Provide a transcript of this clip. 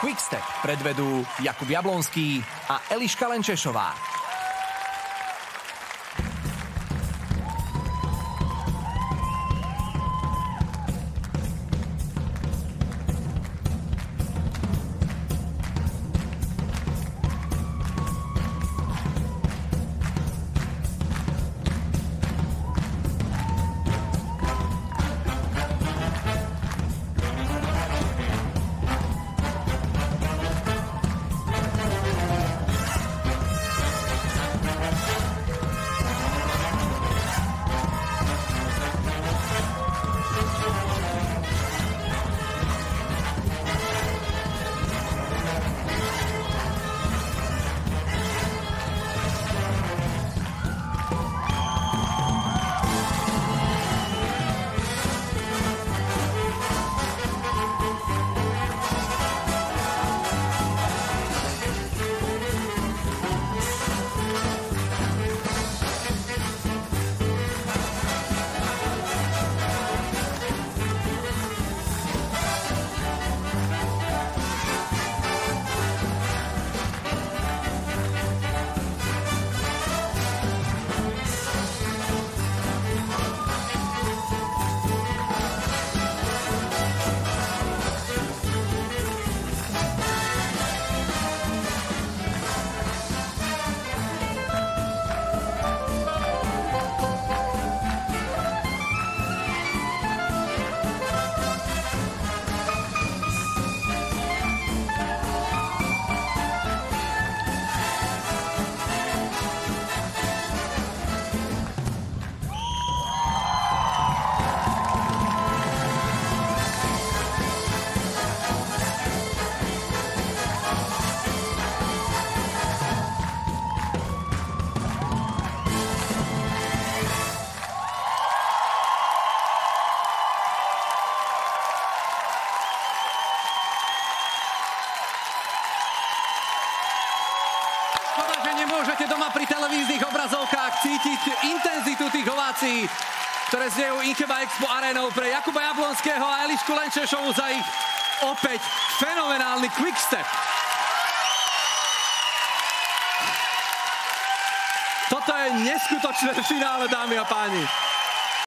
Quickstep predvedú Jakub Jablonský a Eliška Lenčešová. Nemôžete doma pri televíznych obrazovkách cítiť intenzitu tých ovácií, ktoré znejú Inkeba Expo arénou pre Jakuba Jablonského a Elišku Lenčešovu za ich opäť fenomenálny quickstep. Toto je neskutočné finále, dámy a páni.